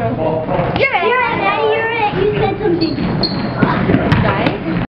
You're it. You're it, Daddy. You're it. You said something.